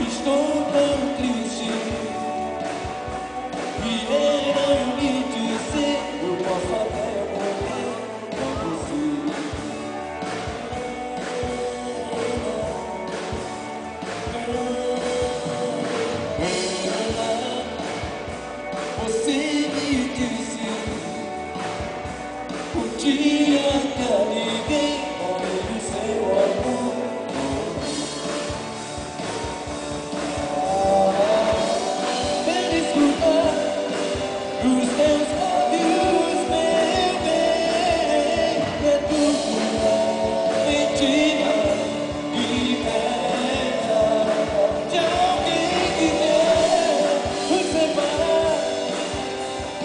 Estou tão triste. Vieram é me dizer Eu posso até morrer. Com você Você me disse Por dia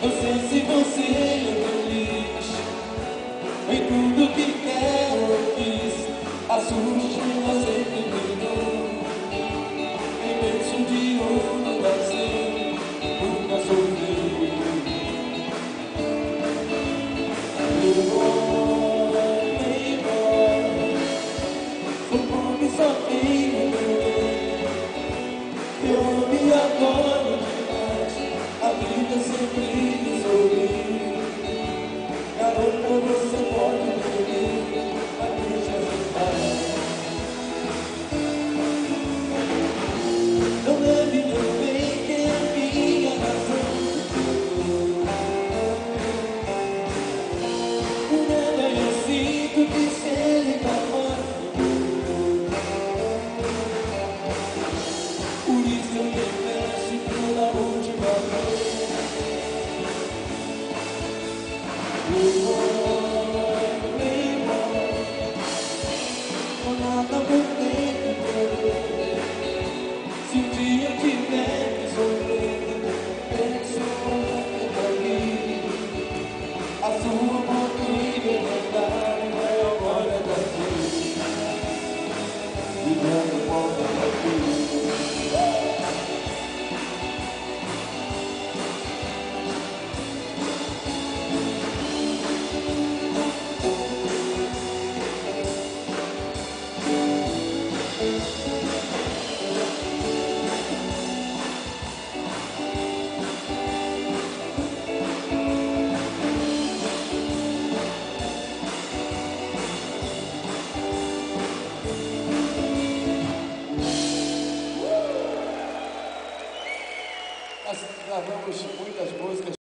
Sei se gravamos muitas músicas